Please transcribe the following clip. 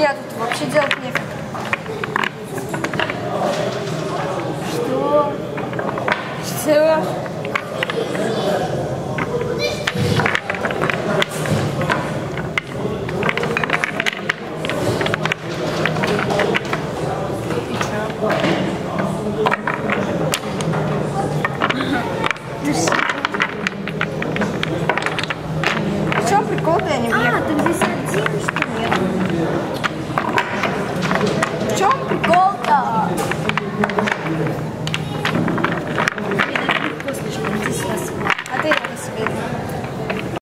Я тут вообще делать не. Что? Что? Ну Прикол, я не А, так здесь mucho.